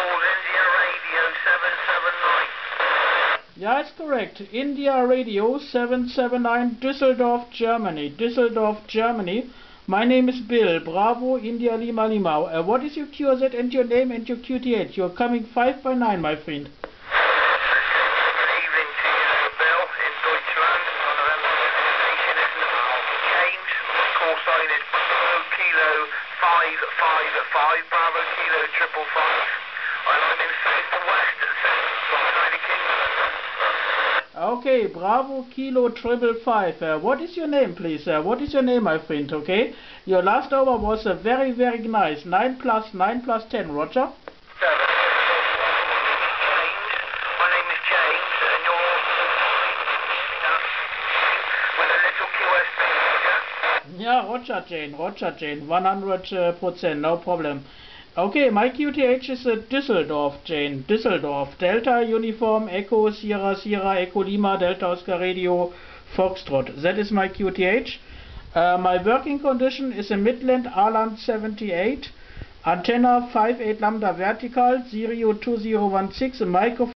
called India Radio 779. Yeah, it's correct. India Radio 779 Düsseldorf, Germany. Düsseldorf, Germany. My name is Bill. Bravo, India Lima Lima. Uh, what is your QZ and your name and your QTH? You're coming 5 by 9, my friend. Good to you, Bill, in Deutschland. On destination is now James. Call is Bravo Kilo 555, Bravo Kilo triple five. Okay, Bravo Kilo Triple Five. Uh, what is your name, please? Uh, what is your name, my friend? Okay, your last over was uh, very, very nice. Nine plus nine plus ten. Roger. Yeah, Roger, Jane. Roger, Jane. One hundred percent, no problem. Okay, my QTH is uh, Düsseldorf, Jane. Düsseldorf. Delta Uniform Echo Sierra Sierra Echo Lima Delta Oscar Radio Foxtrot. That is my QTH. Uh, my working condition is a Midland Arland 78. Antenna 58 lambda vertical, Sirio 2016, a microphone.